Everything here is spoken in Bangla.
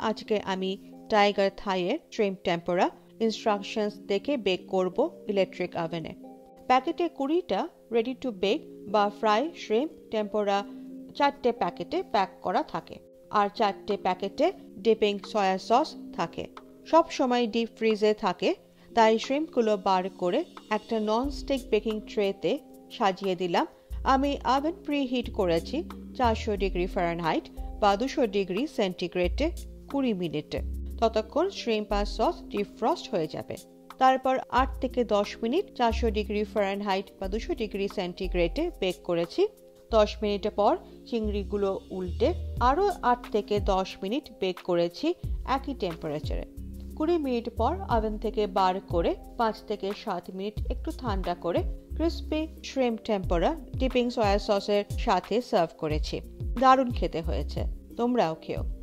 আজকে আমি টাইগার থাইয়ের শ্রিম্প টেম্পোরা ইনস্ট্রাকশনস দেখে বেক করব ইলেকট্রিক ওভেনে প্যাকেটে কুড়িটা রেডি টু বেক বা ফ্রাই শ্রিম্প টেম্পোরা চারটে প্যাকেটে প্যাক করা থাকে আর চারটে প্যাকেটে ডিপিং সয়া সস থাকে। সব সময় ডিপ ফ্রিজে থাকে, তাই শ্রিম্পগুলো বার করে একটা নন স্টিক বেকিং ট্রেতে সাজিয়ে দিলাম। আমি আভেন প্রি হিট করেছি চারশো ডিগ্রি ফারেনহাইট বা দুশো ডিগ্রি সেন্টিগ্রেডে কুড়ি মিনিটে। ততক্ষণ শ্রিম্প আর সস ডিফ্রস্ট হয়ে যাবে। তারপর আট থেকে দশ মিনিট চারশো ডিগ্রি ফারেনহাইট বা দুশো ডিগ্রি সেন্টিগ্রেডে বেক করেছি। দশ মিনিট পর চিংড়িগুলো উল্টে আরও আট থেকে দশ মিনিট বেক করেছি একই টেম্পারেচারে কুড়ি মিনিট পর ওভেন থেকে বার করে পাঁচ থেকে সাত মিনিট একটু ঠান্ডা করে crispy shrimp tempura dipping soya সসের সাথে সার্ভ করেছি। দারুণ খেতে হয়েছে। তোমরাও খেও।